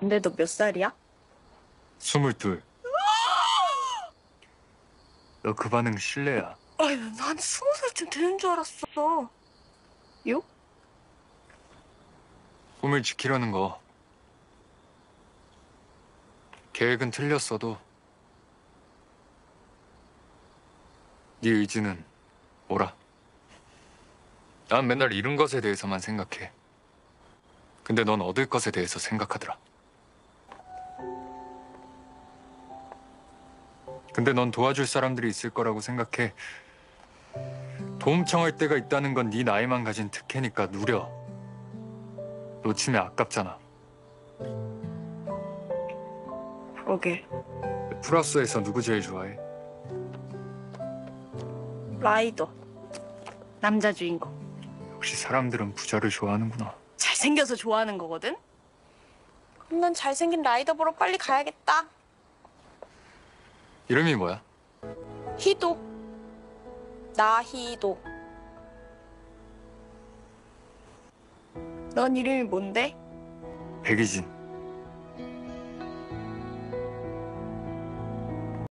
근데 너 몇 살이야? 스물둘. 너 그 반응 실례야. 아유, 난 스무 살쯤 되는 줄 알았어. 요? 꿈을 지키려는 거. 계획은 틀렸어도 네 의지는 뭐라. 난 맨날 잃은 것에 대해서만 생각해. 근데 넌 얻을 것에 대해서 생각하더라. 근데 넌 도와줄 사람들이 있을 거라고 생각해. 도움 청할 때가 있다는 건 네 나이만 가진 특혜니까 누려. 놓치면 아깝잖아. 그러게. 플러스에서 누구 제일 좋아해? 라이더. 남자 주인공. 역시 사람들은 부자를 좋아하는구나. 잘생겨서 좋아하는 거거든? 그럼 난 잘생긴 라이더 보러 빨리 가야겠다. 이름이 뭐야? 희도. 나희도. 넌 이름이 뭔데? 백이진.